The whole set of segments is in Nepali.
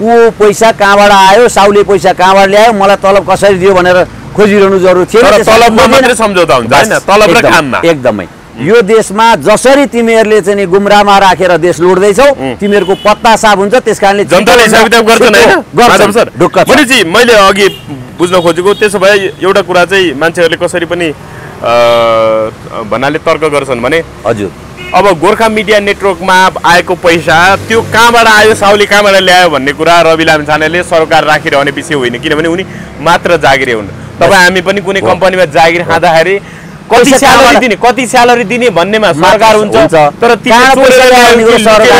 ऊ पैसा कहाँबाट आयो साउले पैसा कहाँबाट ल्यायो मलाई तलब कसरी दियो भनेर खोजिरहनु जरुरी र एकदम, यो देशमा जसरी तिमीहरूले चाहिँ नि गुमराहमा राखेर देश लुट्दैछौ तिमीहरूको पत्ता साफ हुन्छ त्यस कारणले मैले अघि बुझ्न खोजेको त्यसो भए एउटा कुरा चाहिँ मान्छेहरूले कसरी पनि भन्नाले तर्क गर्छन् भने हजुर। अब गोर्खा मिडिया नेटवर्कमा आएको पैसा त्यो कहाँबाट आयो साउले कहाँबाट ल्यायो भन्ने कुरा रवि लामिछानेले सरकार राखिरहने विषय होइन किनभने उनी मात्र जागिरे हुन्। तपाईँ हामी पनि कुनै कम्पनीमा जागिर खाँदाखेरि कति स्यालेरी दिने कति स्यालेरी दिने भन्नेमा सरकार हुन्छ। तर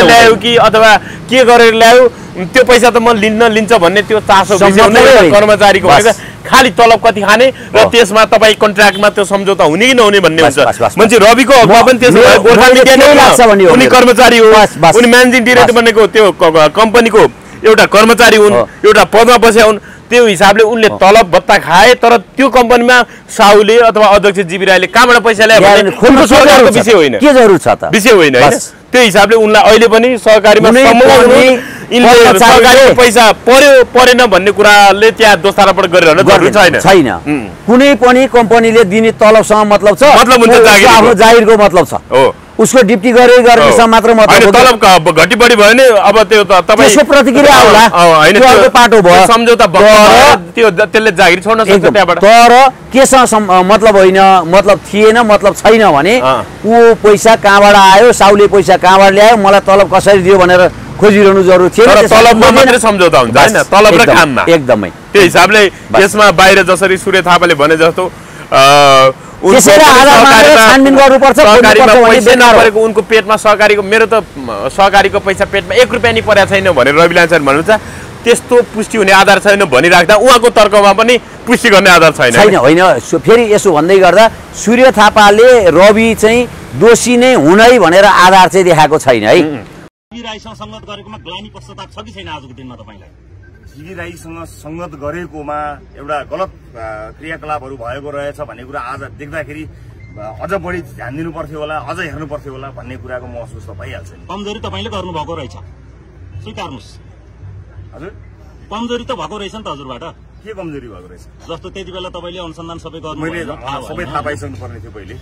ल्यायो कि अथवा के गरेर ल्यायो त्यो पैसा त म लिन्न लिन्छ भन्ने त्यो चासो। कर्मचारीको खालि तलब कति खाने र। त्यसमा तपाईँ कन्ट्र्याक्टमा त्यो सम्झौता हुने कि नहुने भन्ने हुन्छ मान्छे। रविको हकमा म- पनि त्यसो गोर्खा मिडिया उनी। कर्मचारी हो। उनी म्यानेजिङ डिरेक्टर। बनेको त्यो कम्पनीको एउटा कर्मचारी हुन्। एउटा पदमा बसे हुन् त्यो हिसाबले उनले तलब भत्ता खाए तर त्यो कम्पनीमा साहुले अथवा अध्यक्ष जीवी राईले कहाँबाट पैसा ल्यायो विषय होइन? के जरुरी छ त। विषय होइन। त्यो हिसाबले उनलाई अहिले पनि सहकारीमा सरकारको पैसा पर्यो परेन भन्ने कुराले त्यहाँ दोस्तारापट गरिरहन जरुरी छैन। कुनै पनि कम्पनीले दिने तलबसँग मतलब छ। मतलब। आफ्नो जागिरको मतलब छ। हो। उसको डिप्टी गरे गर्नेसँग मात्र मतलब घटी बढी भयो भने अब त्यो त्यसको प्रतिक्रिया आउला। त्यो पाटो भयो। सम्झौता त्यो त्यसले जागिर छोड्न सक्छ। त्यहाँबाट तर केसँग मतलब होइन मतलब थिएन मतलब छैन भने। ऊ पैसा कहाँबाट आयो साउले पैसा कहाँबाट ल्यायो मलाई तलब कसरी दियो भनेर खोजिरहनु जरुरी थिएन तलबमा। मात्रै सम्झौता हुन्छ होइन तलब र काममा एकदमै त्यो हिसाबले। यसमा बाहिर जसरी सूर्य थापाले भने जस्तो उनको पेटमा सहकारीको मेरो त सहकारीको पैसा पेटमा एक रुपियाँ नि परेको छैन भनेर रवि लान्छन् भन्नुहुन्छ। त्यस्तो पुष्टि हुने आधार छैन भनिराख्दा उहाँको तर्कमा पनि पुष्टि गर्ने आधार छैन। छैन होइन। सु- फेरि यसो भन्दै गर्दा सूर्य थापाले रवि चाहिँ दोषी नै हुनै भनेर आधार चाहिँ देखाएको छैन है। राईसँग सङ्गत गरेकोमा ग्लानी पश्चाताप छ कि छैन आजको दिनमा तपाईँलाई? जीवी राईसँग सङ्गत गरेकोमा एउटा गलत क्रियाकलापहरू भएको रहेछ भन्ने कुरा आज देख्दाखेरि अझ बढी ध्यान दिनु पर्थ्यो होला अझ हेर्नु पर्थ्यो होला भन्ने कुराको महसुस त भइहाल्छ नि। कमजोरी तपाईँले गर्नुभएको रहेछ। स्वीकार्नुहोस्। हजुर? कमजोरी त भएको रहेछ नि त हजुरबाट। के कमजोरी भएको रहेछ? जस्तो त्यति बेला तपाईँले अनुसन्धान सबै गर्नु मैले सबै। थाहा पाइसक्नु पर्ने थियो पहिले।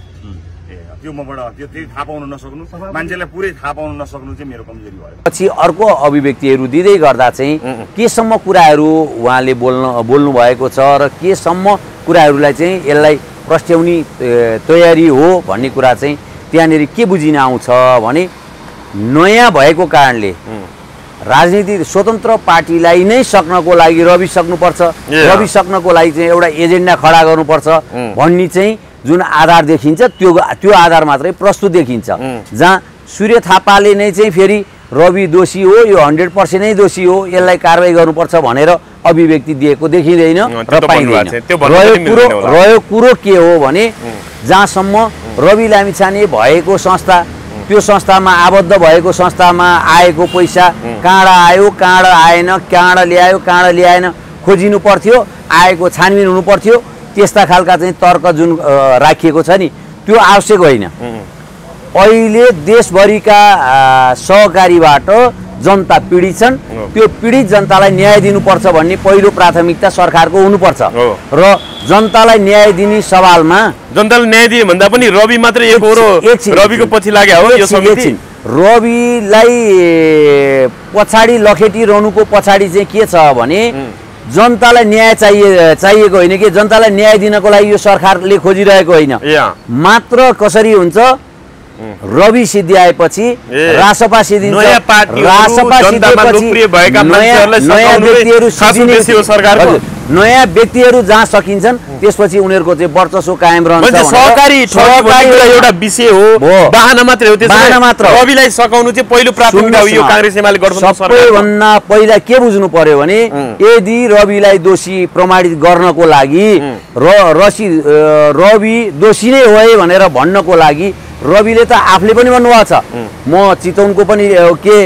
त्यो मबाट त्यो त्यही थाहा पाउन नसक्नु। मान्छेलाई पुरै थाहा पाउन नसक्नु चाहिँ मेरो कमजोरी भयो। पछि अर्को अभिव्यक्तिहरू दिँदै गर्दा चाहिँ केसम्म कुराहरू उहाँले बोल्न बोल्नु भएको छ र केसम्म कुराहरूलाई चाहिँ यसलाई प्रस्ट्याउने तयारी हो भन्ने कुरा चाहिँ त्यहाँनिर के बुझिन आउँछ भने नयाँ भएको कारणले राजनीति स्वतन्त्र पार्टीलाई नै सक्नको लागि रवि सक्नुपर्छ. रवि सक्नको लागि चाहिँ एउटा एजेन्डा खडा गर्नुपर्छ भन्ने चाहिँ जुन आधार देखिन्छ त्यो त्यो आधार मात्रै प्रस्तुत देखिन्छ। जहाँ सूर्य थापाले नै चाहिँ फेरि रवि दोषी हो यो हन्ड्रेड पर्सेन्ट नै दोषी हो यसलाई कारवाही गर्नुपर्छ भनेर अभिव्यक्ति दिएको देखिँदैन र पाइँदैन। रह्यो कुरो। रह्यो कुरो के हो भने जहाँसम्म रवि लामिछाने भएको संस्था त्यो संस्थामा आबद्ध भएको संस्थामा आएको पैसा कहाँबाट आयो कहाँबाट आएन कहाँबाट ल्यायो कहाँबाट ल्याएन खोजिनु पर्थ्यो आएको छानबिन हुनु पर्थ्यो त्यस्ता खालका चाहिँ तर्क जुन राखिएको छ नि त्यो आवश्यक होइन। अहिले देशभरिका सहकारीबाट जनता पीडित छन्। त्यो पीडित जनतालाई न्याय दिनुपर्छ भन्ने पहिलो प्राथमिकता सरकारको हुनुपर्छ। र जनतालाई न्याय दिने सवालमा जनताले न्याय दिए भन्दा पनि रवि मात्रै रविको पछि लाग्यो हो यो समिति। रविलाई पछाडि लखेटिरहनुको पछाडि चाहिँ के छ भने जनतालाई न्याय चाहिए चाहिएको होइन कि? जनतालाई न्याय दिनको लागि यो सरकारले खोजिरहेको होइन। मात्र कसरी हुन्छ? रवि सिद्ध्याएपछि ए, रासपा पार्टीहरू, रासपा भएका नयाँ व्यक्तिहरू जहाँ सकिन्छन् त्यसपछि उनीहरूको चाहिँ वर्चस्व कायम रहन्छ सहकारी एउटा विषय हो। बाहना मात्रै हो बाहना मात्र। रविलाई सकाउनु चाहिँ पहिलो प्राथमिकता हो यो काङ्ग्रेस एमाले सरकार सबैभन्दा पहिला के बुझ्नु पर्यो भने यदि रविलाई दोषी प्रमाणित गर्नको लागि र रसी रवि दोषी नै है भनेर भन्नको लागि रविले त आफूले पनि भन्नुभएको छ। म चितवनको पनि के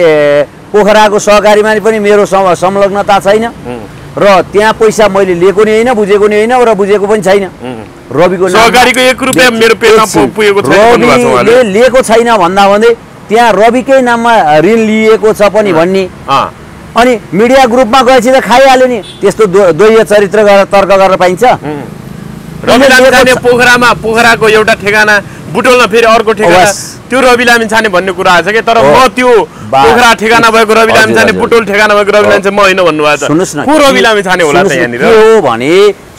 पोखराको सहकारीमा पनि मेरो संलग्नता छैन। र त्यहाँ पैसा मैले लिएको नि होइन बुझेको नि होइन र बुझेको पनि छैन। रविको। रविले लिएको छैन भन्दा भन्दै त्यहाँ रविकै नाममा ऋण लिएको छ पनि भन्ने। अनि मिडिया ग्रुपमा गएपछि त खाइहाल्यो नि। त्यस्तो द्वैय चरित्र गरेर तर्क गरेर पाइन्छ। रवि लामी छाने पोखरामा पोखराको एउटा ठेगाना बुटोलमा फेरि अर्को ठेगाना। त्यो रवि लामी छाने भन्ने कुरा आएछ कि तर। म त्यो पोखरा ठेगाना भएको रवि लामी छाने। बुटोल ठेगाना भएको रवि। लामी छाने म होइन भन्नुभएको छ को रवि लामी छाने होला त यहाँनिर हो भने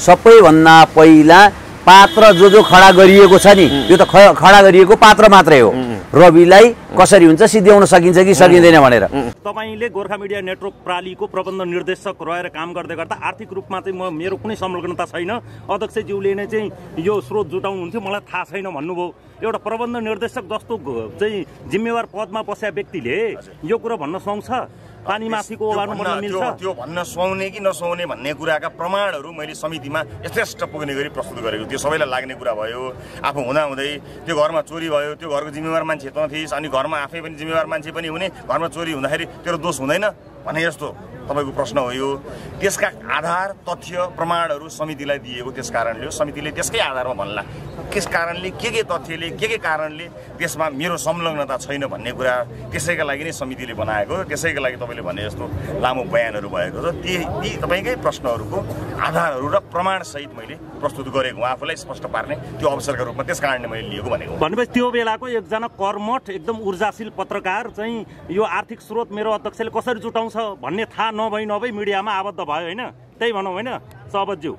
सबैभन्दा पहिला पात्र जो जो खडा गरिएको छ नि त्यो त खडा गरिएको पात्र मात्रै हो। रविलाई कसरी हुन्छ सिद्ध्याउन सकिन्छ कि सकिँदैन भनेर। तपाईँले गोर्खा मिडिया नेटवर्क प्रालीको प्रबन्ध निर्देशक रहेर काम गर्दै गर्दा आर्थिक रूपमा चाहिँ म मेरो कुनै संलग्नता छैन। अध्यक्षज्यूले नै चाहिँ यो स्रोत जुटाउनुहुन्थ्यो मलाई थाहा छैन भन्नुभयो। एउटा प्रबन्ध निर्देशक जस्तो चाहिँ जिम्मेवार पदमा बसेका व्यक्तिले यो कुरो भन्न सुहाउँछ पानी माथिको त्यो भन्न सुहाउने कि नसुहाउने भन्ने कुराका प्रमाणहरू मैले समितिमा यथेष्ट पुग्ने गरी प्रस्तुत गरेको त्यो सबैलाई लाग्ने कुरा भयो। आफू हुँदाहुँदै त्यो घरमा चोरी भयो त्यो घरको जिम्मेवार मान्छे त थिइस् अनि घरमा आफै पनि जिम्मेवार मान्छे पनि हुने। घरमा चोरी हुँदाखेरि तेरो दोष हुँदैन। भने जस्तो तपाईँको प्रश्न हो यो। त्यसका आधार तथ्य प्रमाणहरू समितिलाई दिएको त्यस कारणले हो। समितिले त्यसकै आधारमा भन्ला। त्यस कारणले के के तथ्यले के के कारणले त्यसमा मेरो संलग्नता छैन भन्ने कुरा त्यसैका लागि नै समितिले बनाएको। त्यसैका लागि तपाईँले भने जस्तो लामो बयानहरू भएको छ। ती ती तपाईँकै प्रश्नहरूको आधारहरू र प्रमाणसहित मैले प्रस्तुत गरेको हुँ। आफूलाई स्पष्ट पार्ने त्यो अवसरका रूपमा त्यस कारणले मैले लिएको भनेको। भनेपछि त्यो बेलाको एकजना कर्मठ एकदम ऊर्जाशील पत्रकार चाहिँ यो आर्थिक स्रोत मेरो अध्यक्षले कसरी जुटाउँछ भन्ने थाहा नभई नभई मिडियामा आबद्ध भयो होइन? त्यही भनौँ होइन सबज्यू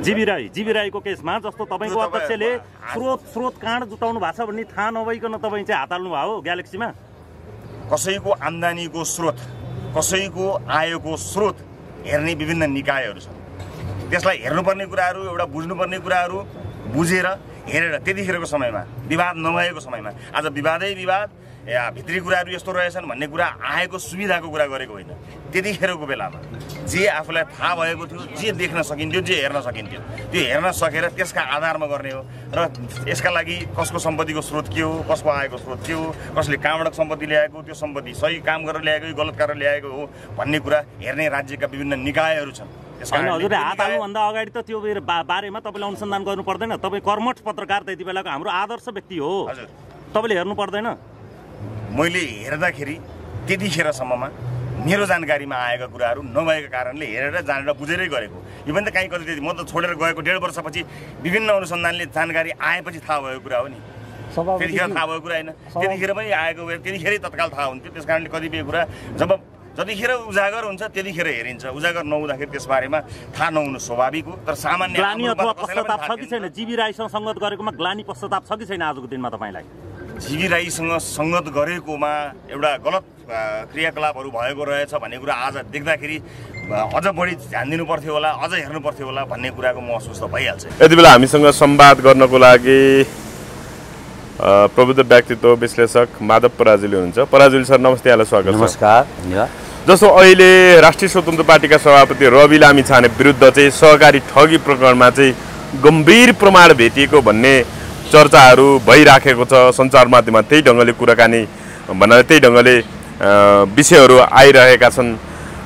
जीवी राई जीवी राईको केसमा जस्तो तपाईँको अध्यक्षले स्रोत स्रोत कहाँ जुटाउनु भएको छ भन्ने थाहा नभइकन तपाईँ चाहिँ हात हाल्नु भयो हो ग्यालेक्सीमा? कसैको आम्दानीको स्रोत कसैको आयको स्रोत हेर्ने विभिन्न निकायहरू छन्। त्यसलाई हेर्नुपर्ने कुराहरू एउटा बुझ्नुपर्ने कुराहरू बुझेर हेरेर त्यतिखेरको समयमा विवाद नभएको समयमा आज विवादै विवाद या भित्री कुराहरू यस्तो रहेछन् भन्ने कुरा आएको सुविधाको कुरा गरेको होइन। त्यतिखेरको बेलामा जे आफूलाई थाहा भएको थियो जे देख्न सकिन्थ्यो जे हेर्न सकिन्थ्यो त्यो हेर्न सकेर त्यसका आधारमा गर्ने हो र यसका लागि कसको सम्पत्तिको स्रोत के हो कसको आएको स्रोत के हो कसले कहाँबाट सम्पत्ति ल्याएको त्यो सम्पत्ति सही काम गरेर ल्याएको कि गलत गरेर ल्याएको हो भन्ने कुरा हेर्ने राज्यका विभिन्न निकायहरू छन्। होइन हजुरले हात हाल्नुभन्दा अगाडि त त्यो बारेमा तपाईँले अनुसन्धान गर्नु पर्दैन। तपाईँ कर्मठ पत्रकार त्यति बेलाको हाम्रो आदर्श व्यक्ति हो। हजुर। तपाईँले हेर्नु पर्दैन। मैले हेर्दाखेरि त्यतिखेरसम्ममा मेरो जानकारीमा आएका कुराहरू नभएका कारणले हेरेर जानेर बुझेरै गरेको। यो पनि त काहीँ कति त्यति म त छोडेर गएको डेढ वर्षपछि विभिन्न अनुसन्धानले जानकारी आएपछि थाहा भएको कुरा हो नि। त्यतिखेर थाहा भएको कुरा होइन। त्यतिखेर पनि आएको त्यतिखेरै तत्काल थाहा हुन्थ्यो। त्यस कारणले कतिपय कुरा जब जतिखेर उजागर हुन्छ त्यतिखेर हेरिन्छ। उजागर नहुँदाखेरि त्यसबारेमा थाहा नहुनु स्वाभाविक हो। तर सामान्य ग्लानी अथवा पश्चाताप छ कि। छैन? जीवी राईसँग सङ्गत गरेकोमा ग्लानी पश्चाताप छ कि छैन आजको दिनमा तपाईँलाई? जीवी राईसँग सङ्गत गरेकोमा एउटा गलत क्रियाकलापहरू भएको रहेछ भन्ने कुरा आज देख्दाखेरि अझ बढी ध्यान दिनु पर्थ्यो होला अझ हेर्नु पर्थ्यो होला भन्ने कुराको महसुस त भइहाल्छ। यति बेला हामीसँग संवाद गर्नको लागि प्रबुद्ध व्यक्तित्व विश्लेषक माधव पराजुली हुनुहुन्छ। पराजुली सर नमस्ते यहाँलाई स्वागत छ। नमस्कार धन्यवाद। जस्तो अहिले राष्ट्रिय स्वतन्त्र पार्टीका सभापति रवि लामी छाने विरुद्ध चाहिँ सहकारी ठगी प्रकरणमा चाहिँ गम्भीर प्रमाण भेटिएको भन्ने चर्चाहरू भइराखेको छ। सञ्चार माध्यममा त्यही ढङ्गले कुराकानी भनेर त्यही ढङ्गले विषयहरू आइरहेका छन्।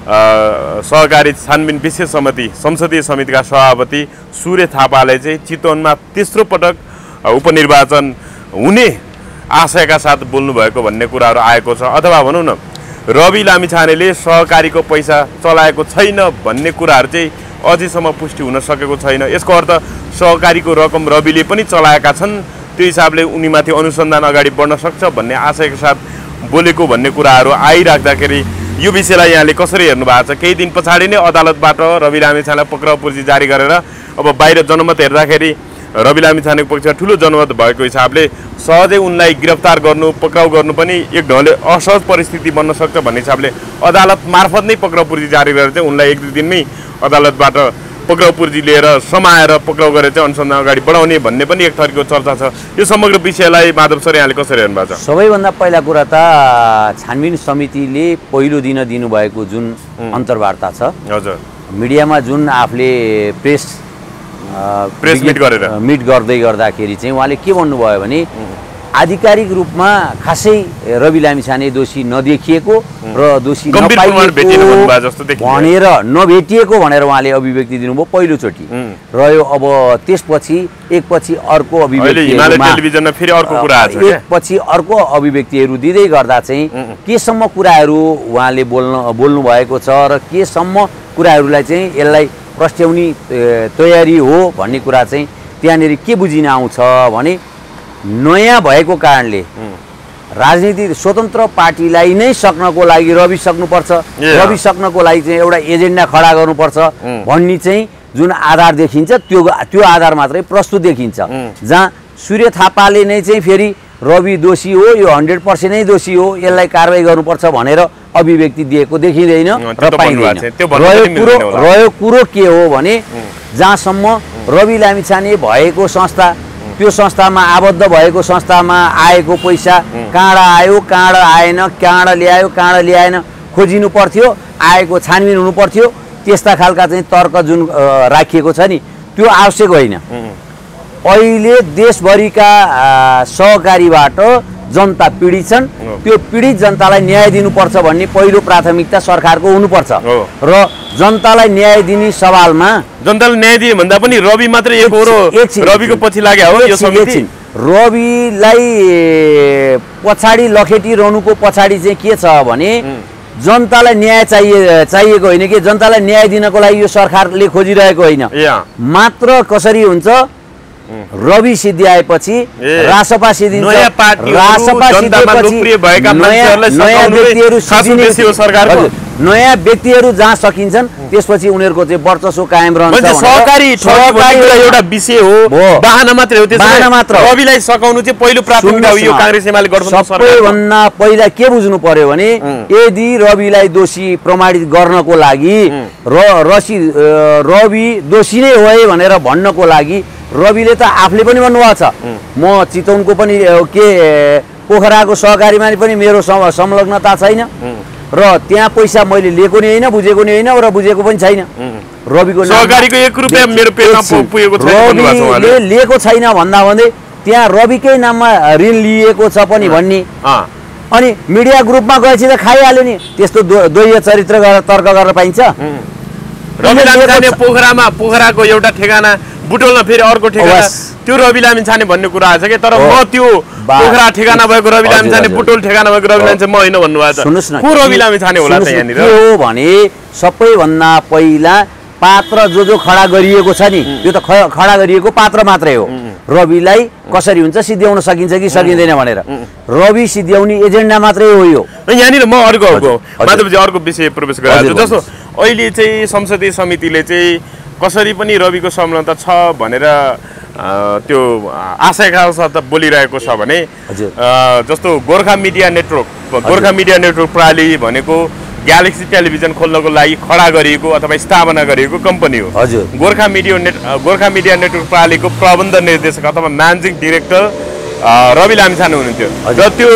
सहकारी छानबिन विशेष समिति संसदीय समितिका सभापति सूर्य थापाले चाहिँ चितवनमा तेस्रो पटक उपनिर्वाचन हुने आशयका साथ बोल्नुभएको भन्ने कुराहरू आएको छ। अथवा भनौँ न रवि लामिछानेले सहकारीको पैसा चलाएको छैन भन्ने कुराहरू चाहिँ अझैसम्म पुष्टि हुन सकेको छैन। यसको अर्थ सहकारीको रकम रविले पनि चलाएका छन्। त्यो हिसाबले उनीमाथि अनुसन्धान अगाडि बढ्न सक्छ भन्ने आशयका साथ बोलेको भन्ने कुराहरू आइराख्दाखेरि यो विषयलाई यहाँले कसरी हेर्नु भएको छ? केही दिन पछाडि नै अदालतबाट रवि लामिछानेलाई पक्राउ पूर्जी जारी गरेर अब बाहिर जनमत हेर्दाखेरि रवि लामिछानेको पक्षमा ठुलो जनमत भएको हिसाबले सहजै उनलाई गिरफ्तार गर्नु पक्राउ गर्नु पनि एक ढङ्गले असहज परिस्थिति बन्न सक्छ भन्ने हिसाबले अदालत मार्फत नै पक्राउ पूर्जी जारी गरेर चाहिँ उनलाई एक दुई दिनमै अदालतबाट पक्राउ पूर्जी लिएर समाएर पक्राउ गरेर चाहिँ अनुसन्धान अगाडि बढाउने भन्ने पनि एक थरीको चर्चा छ। यो समग्र विषयलाई माधव सर यहाँले कसरी हेर्नु भएको छ? सबैभन्दा पहिला कुरा त छानबिन समितिले पहिलो दिन दिनुभएको जुन अन्तर्वार्ता छ। हजुर। मिडियामा जुन आफूले प्रेस प्रेस मिट गरेर। मिट गर्दै गर्दाखेरि चाहिँ उहाँले के भन्नुभयो भने आधिकारिक रूपमा खासै रवि लामिछाने दोषी नदेखिएको र दोषी। भनेर नभेटिएको भनेर उहाँले अभिव्यक्ति दिनुभयो पहिलोचोटि. रह्यो अब त्यसपछि एकपछि अर्को क्या एकपछि अर्को अभिव्यक्तिहरू दिँदै गर्दा चाहिँ केसम्म कुराहरू उहाँले बोल्न बोल्नु भएको छ र केसम्म कुराहरूलाई चाहिँ यसलाई प्रस्ट्याउने तयारी हो भन्ने कुरा चाहिँ त्यहाँनिर के बुझिन आउँछ भने नयाँ भएको कारणले राजनीति स्वतन्त्र पार्टीलाई नै सक्नको लागि रवि सक्नुपर्छ. रवि सक्नको लागि चाहिँ एउटा एजेन्डा खडा गर्नुपर्छ भन्ने चाहिँ जुन आधार देखिन्छ त्यो त्यो आधार मात्रै प्रस्तुत देखिन्छ। जहाँ सूर्य थापाले नै चाहिँ फेरि रवि दोषी हो यो हन्ड्रेड पर्सेन्ट नै दोषी हो यसलाई कारवाही गर्नुपर्छ भनेर अभिव्यक्ति दिएको देखिँदैन र पाइँदैन। रह्यो कुरो। रह्यो कुरो के हो भने जहाँसम्म रवि लामिछाने भएको संस्था त्यो संस्थामा आबद्ध भएको संस्थामा आएको पैसा कहाँबाट आयो कहाँबाट आएन कहाँबाट ल्यायो कहाँबाट ल्याएन खोजिनु पर्थ्यो आएको छानबिन हुनु पर्थ्यो त्यस्ता खालका चाहिँ तर्क जुन राखिएको छ नि त्यो आवश्यक होइन। अहिले देशभरिका सहकारीबाट जनता पीडित छन्। त्यो पीडित जनतालाई न्याय दिनुपर्छ भन्ने पहिलो प्राथमिकता सरकारको हुनुपर्छ। र जनतालाई न्याय दिने सवालमा जनताले न्याय दिए भन्दा पनि रवि मात्रै रविको पछि लाग्यो हो यो समिति। रविलाई पछाडि लखेटिरहनुको पछाडि चाहिँ के छ भने जनतालाई न्याय चाहिए चाहिएको होइन कि जनतालाई न्याय दिनको लागि यो सरकारले खोजिरहेको होइन। मात्र कसरी हुन्छ रवि सिद्ध्याएपछि ए, रासपा पार्टीहरू, रासपा भएका नयाँ व्यक्तिहरू जहाँ सकिन्छन् त्यसपछि उनीहरूको चाहिँ वर्चस्व कायम रहन्छ सहकारी एउटा विषय हो। बाहना मात्रै हो। बाहना मात्र। रविलाई सकाउनु चाहिँ पहिलो प्राथमिकता हो। यो काङ्ग्रेस एमाले सरकार सबैभन्दा पहिला के बुझ्नु पर्यो भने यदि रविलाई दोषी प्रमाणित गर्नको लागि र रसी रवि दोषी नै है भनेर भन्नको लागि रविले त आफूले पनि भन्नुभएको छ। म चितवनको पनि के पोखराको सहकारीमा पनि मेरो संलग्नता छैन। र त्यहाँ पैसा मैले लिएको नि होइन बुझेको नि होइन र बुझेको पनि छैन। रविको। रविले लिएको छैन भन्दा भन्दै त्यहाँ रविकै नाममा ऋण लिएको छ पनि भन्ने। अनि मिडिया ग्रुपमा गएपछि त खाइहाल्यो नि। त्यस्तो द्वैय चरित्र गरेर तर्क गरेर पाइन्छ। रवि लामी लिएको छाने छ। पोखरामा पोखराको एउटा ठेगाना बुटोलमा फेरि अर्को ठेगाना। त्यो रवि लामी छाने भन्ने कुरा आएछ कि तर। म त्यो पोखरा ठेगाना भएको रवि लामी छाने। बुटोल ठेगाना भएको रवि। लामी छाने म होइन भन्नुभएको छ को रवि लामी छाने होला यहाँनिर हो भने सबैभन्दा पहिला पात्र जो जो खडा गरिएको छ नि त्यो त खडा गरिएको पात्र मात्रै हो रविलाई कसरी हुन्छ सिद्ध्याउन सकिन्छ कि सकिँदैन भनेर। रवि सिद्ध्याउने एजेन्डा मात्रै हो यो। यहाँनिर म अर्को। माधवजी अर्को विषय प्रवेश हजुर, जस्तो अहिले चाहिँ संसदीय समितिले चाहिँ कसरी पनि रविको संलग्नता छ भनेर त्यो आशयका साथ बोलिरहेको छ भने जस्तो Gorkha media network Gorkha media network प्रणाली भनेको ग्यालेक्सी टेलिभिजन खोल्नको लागि खडा गरिएको अथवा स्थापना गरिएको कम्पनी हो हजुर। Gorkha media net Gorkha media network प्रणालीको प्रबन्ध निर्देशक अथवा म्यानेजिङ डिरेक्टर रवि लामिछाने हुनुहुन्थ्यो। र त्यो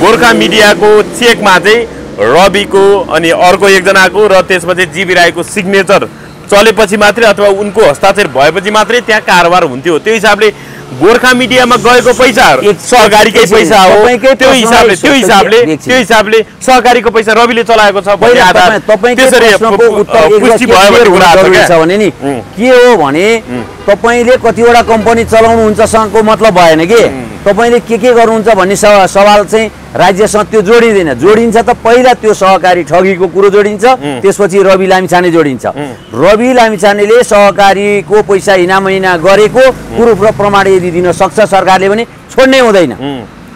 गोर्खा मिडियाको चेकमा चाहिँ रविको अनि अर्को एकजनाको र त्यसपछि जीवी राईको सिग्नेचर चलेपछि मात्रै अथवा उनको हस्ताक्षर भएपछि मात्रै त्यहाँ कारोबार हुन्थ्यो त्यो हिसाबले गोर्खा मिडियामा गएको पैसा सहकारीकै पैसा हो त्यो हिसाबले त्यो हिसाबले। त्यो हिसाबले सहकारीको पैसा रविले चलाएको छ? भने नि। के हो भने तपाईँले कतिवटा कम्पनी चलाउनुहुन्छ सँगको मतलब भएन कि तपाईँले के के गर्नुहुन्छ भन्ने सवा- सवाल चाहिँ राज्यसँग त्यो जोडिँदैन। जोडिन्छ त पहिला त्यो सहकारी ठगीको कुरो जोडिन्छ त्यसपछि रवि लामिछाने जोडिन्छ। रवि लामिछानेले सहकारीको पैसा हिना महिना गरेको प्रुफ र प्रमाण यदि दिन सक्छ सरकारले भने छोड्नै हुँदैन।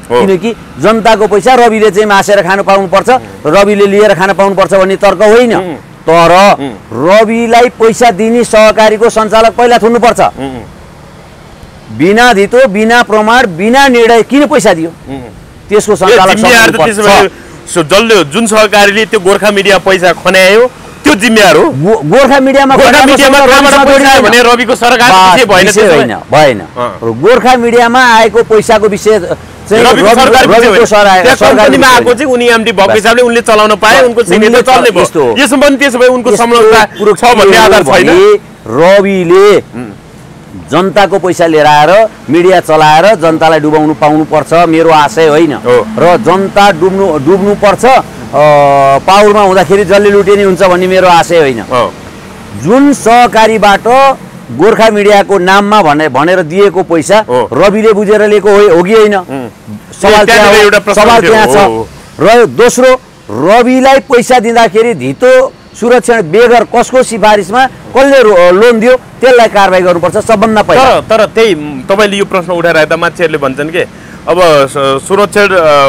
किनकि जनताको पैसा रविले चाहिँ मासेर खान पाउनुपर्छ रविले लिएर खान पाउनुपर्छ भन्ने तर्क होइन। तर रविलाई पैसा दिने सहकारीको सञ्चालक पहिला थुन्नुपर्छ। बिना धितो बिना प्रमाण बिना निर्णय किन पैसा दियो? त्यसको जसले जुन सहकारीले त्यो गोर्खा मिडिया पैसा खन्यायो त्यो जिम्मेवार हो। गोर्खा मिडियामा भएन गोर्खा मिडियामा आएको पैसाको विषय उनले चलाउन पाए उनको रविले जनताको पैसा लिएर आएर मिडिया चलाएर जनतालाई डुबाउनु पाउनु पर्छ मेरो आशय होइन। र जनता डुब्नु डुब्नु पर्छ पाउरमा हुँदाखेरि जसले लुटे नि हुन्छ भन्ने मेरो आशय होइन। जुन सहकारीबाट गोर्खा मिडियाको नाममा भने भनेर दिएको पैसा। रविले बुझेर लिएको हो कि होइन? सवाल त्यहाँ। छ। र दोस्रो रविलाई पैसा दिँदाखेरि धितो सुरक्षण बेगर कसको सिफारिसमा कसले लोन दियो त्यसलाई कारवाही गर्नुपर्छ सबभन्दा पहिला तर तर त्यही तपाईँले यो प्रश्न उठाइरहेको मान्छेहरूले भन्छन् कि अब सुरक्षण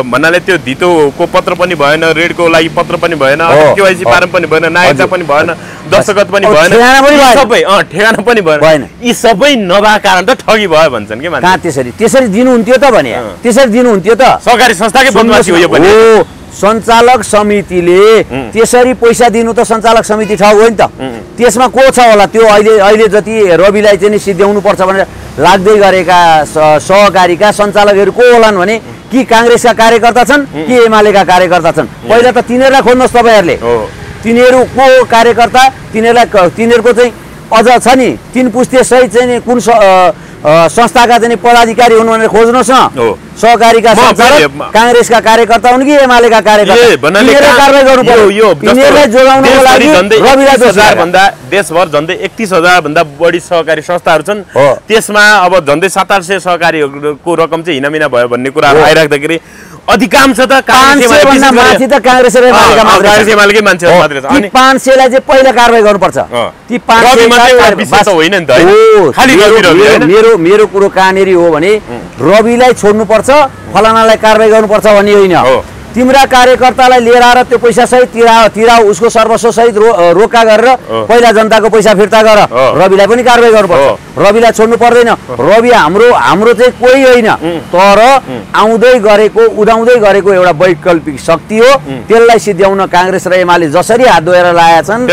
भन्नाले त्यो धितोको पत्र पनि भएन रेडको लागि पत्र पनि भएन केवाइसी। फारम पनि भएन नागरिकता। पनि भएन दस्तखत पनि भएन। सबै ठेगाना पनि भएन। यी सबै नभएको कारण त ठगी भयो भन्छन् कि त्यसरी त्यसरी दिनुहुन्थ्यो त भने। त्यसरी दिनुहुन्थ्यो त सहकारी संस्थाकै बदमासी हो यो पनि सञ्चालक समितिले त्यसरी पैसा दिनु त सञ्चालक समिति ठग हो नि त। त्यसमा को छ होला त्यो अहिले अहिले जति रविलाई चाहिँ नि सिद्ध्याउनु पर्छ भनेर लाग्दै गरेका सहकारीका सञ्चालकहरू को होलान् भने कि काङ्ग्रेसका कार्यकर्ता छन् कि एमालेका कार्यकर्ता छन्। पहिला त तिनीहरूलाई खोज्नुहोस् तपाईँहरूले। तिनीहरू को कार्यकर्ता? तिनीहरूलाई तिनीहरूको चाहिँ अझ छ नि तिन पुस्ते सहित चाहिँ नि कुन संस्थाका चाहिँ पदाधिकारी हुन् भनेर खोज्नुहोस् न। सहकारीका काङ्ग्रेसका कार्यकर्ता हुन् कि एमालेका कार्यकर्ता देशभरि झन्डै रविलाई 31 दोष हजार लगाएर। भन्दा देशभर झन्डै एकतिस हजार भन्दा बढी सहकारी संस्थाहरू छन्। त्यसमा अब झन्डै सात आठ सय सहकारीहरूको रकम चाहिँ हिनामिना भयो भन्ने हो। आइराख्दाखेरि अधिकांश त सय माथि त काङ्ग्रेस एमालेका अँ, मात्रै काङ्ग्रेस छन्। एमालेकै मान्छेहरू हो, मात्रै छ ती पाँच सयलाई चाहिँ पहिला कारवाही गर्नुपर्छ। ती पाँच कार- बस- होइन नि त? मेरो मेरो कुरो कहाँनिर हो भने रविलाई छोड्नुपर्छ फलानालाई कारवाही गर्नुपर्छ भन्ने होइन। हो। तिम्रा कार्यकर्तालाई लिएर आएर त्यो पैसा सहित तिरा तिरा उसको सर्वस्व सहित रो, रोका गरेर। पहिला जनताको पैसा फिर्ता गर। रविलाई पनि कारवाही गर्नुपर्छ। रविलाई छोड्नु पर्दैन। रवि हाम्रो हाम्रो चाहिँ कोही होइन। तर आउँदै गरेको उदाउँदै गरेको एउटा वैकल्पिक शक्ति हो। त्यसलाई सिद्ध्याउन काङ्ग्रेस र एमाले जसरी हात धोएर लागेका छन्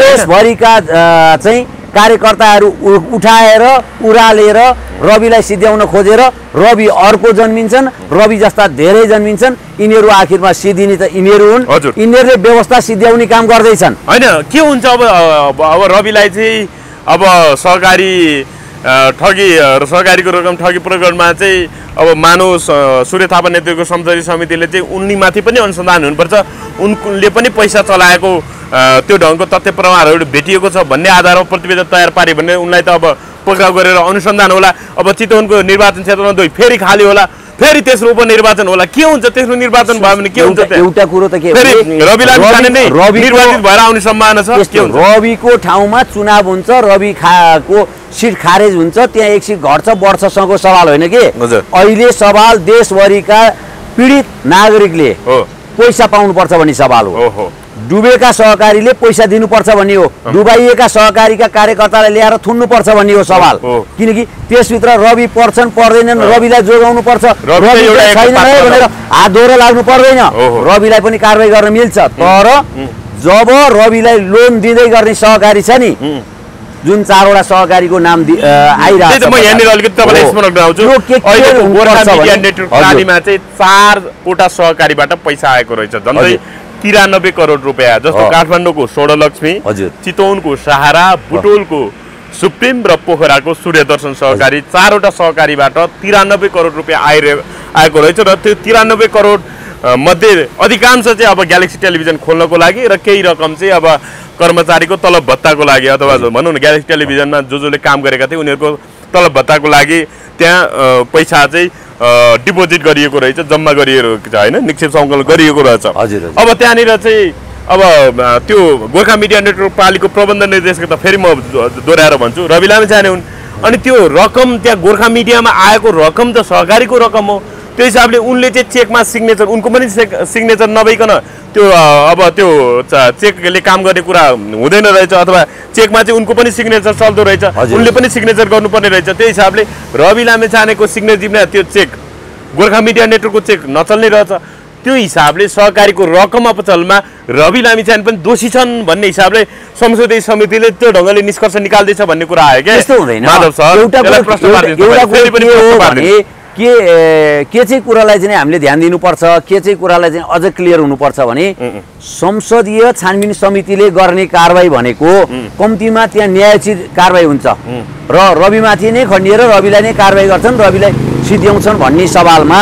देशभरिका- चाहिँ कार्यकर्ताहरू उठाएर उरालेर रविलाई सिद्ध्याउन खोजेर रवि अर्को जन्मिन्छन् रवि जस्ता धेरै जन्मिन्छन् यिनीहरू आखिरमा सिद्धिने त यिनीहरू हुन् हजुर। यिनीहरूले व्यवस्था सिद्ध्याउने काम गर्दैछन् होइन के हुन्छ अब अब रविलाई चाहिँ अब सहकारी ठगी सहकारीको रकम ठगी प्रकरणमा चाहिँ अब मानव सूर्य थापा नेतृत्वको संसदीय समितिले चाहिँ उनीमाथि पनि अनुसन्धान हुनुपर्छ। उनले पनि पैसा चलाएको त्यो ढङ्गको तथ्य प्रमाणहरू भेटिएको छ भन्ने आधारमा प्रतिवेदन तयार पारे भने उनलाई त अब पक्राउ गरेर अनुसन्धान होला। अब चितवनको निर्वाचन क्षेत्रमा दुई फेरि खाली होला। फेरि तेस्रो उपनिर्वाचन होला। के हुन्छ तेस्रो निर्वाचन भयो भने के हुन्छ एउटा कुरो त के रवि निर्वाचित भएर आउने सम्भावना छ। के हुन्छ? रविको ठाउँमा चुनाव हुन्छ रवि खाको सिट खारेज हुन्छ त्यहाँ एक सिट घट्छ बढ्छसँगको सवाल होइन कि। अहिले सवाल देशभरिका पीडित नागरिकले पैसा पाउनुपर्छ भन्ने सवाल हो। डुबेका सहकारीले पैसा दिनुपर्छ भन्ने हो। डुबाइएका सहकारीका कार्यकर्तालाई ल्याएर थुन्नुपर्छ भन्ने हो सवाल। किनकि त्यसभित्र रवि पर्छन् पर्दैनन् रविलाई जोगाउनु पर्छ। रवि छैन। भनेर हात धोएर लाग्नु पर्दैन। रविलाई पनि कारवाही गर्न मिल्छ। तर जब रविलाई लोन दिँदै गर्ने सहकारी छ नि जुन चारवटा सहकारीको नाम आइरहेको चारवटा सहकारीबाट पैसा आएको रहेछ। तिरानब्बे करोड रुपियाँ जस्तो। काठमाडौँको सोह्रलक्ष्मी हजुर। चितवनको सहारा बुटोलको सुप्रिम र पोखराको सूर्यदर्शन सहकारी चारवटा सहकारीबाट तिरानब्बे करोड रुपियाँ आइरहे आएको रहेछ र त्यो तिरानब्बे करोड मध्ये अधिकांश चाहिँ अब ग्यालेक्सी टेलिभिजन खोल्नको लागि र केही रकम चाहिँ अब कर्मचारीको तलब भत्ताको लागि अथवा भनौँ न ग्यालेक्सी टेलिभिजनमा जो जसले काम गरेका थिए उनीहरूको तलब भत्ताको लागि त्यहाँ अ, पैसा चाहिँ अ, डिपोजिट गरिएको रहेछ जम्मा गरिएको छ होइन? निक्षेप सङ्कलन गरिएको रहेछ। हजुर। अब त्यहाँनिर चाहिँ अब त्यो गोर्खा मिडिया नेटवर्क पालिको प्रबन्ध निर्देशक त फेरि म दोहोऱ्याएर भन्छु। रवि लामी जाने हुन्। अनि त्यो रकम त्यहाँ गोर्खा मिडियामा आएको रकम त सहकारीको रकम हो। त्यो हिसाबले उनले चाहिँ चेकमा सिग्नेचर उनको पनि चेक सिग्नेचर नभइकन त्यो अब त्यो चेकले काम गर्ने कुरा हुँदैन रहेछ अथवा चेकमा चाहिँ उनको पनि सिग्नेचर चल्दो रहेछ। उनले पनि सिग्नेचर गर्नुपर्ने रहेछ। त्यही हिसाबले रवि लामे चानेको सिग्नेचर त्यो चेक गोर्खा मिडिया नेटवर्कको चेक नचल्ने रहेछ। त्यो हिसाबले सहकारीको रकम अपचलमा रवि लामिछाने पनि दोषी छन् भन्ने हिसाबले संसदीय समितिले त्यो ढङ्गले निष्कर्ष निकाल्दैछ भन्ने कुरा आयो क्या। त्यस्तो हुँदैन। के के चाहिँ कुरालाई चाहिँ हामीले ध्यान दिनुपर्छ के चाहिँ कुरालाई चाहिँ अझ क्लियर हुनुपर्छ भने संसदीय छानबिन समितिले गर्ने कारवाही भनेको कम्तीमा त्यहाँ न्यायोचित कारवाही हुन्छ। र रविमाथि नै खण्डिएर रविलाई नै कारवाही गर्छन् रविलाई सिद्ध्याउँछन् भन्ने सवालमा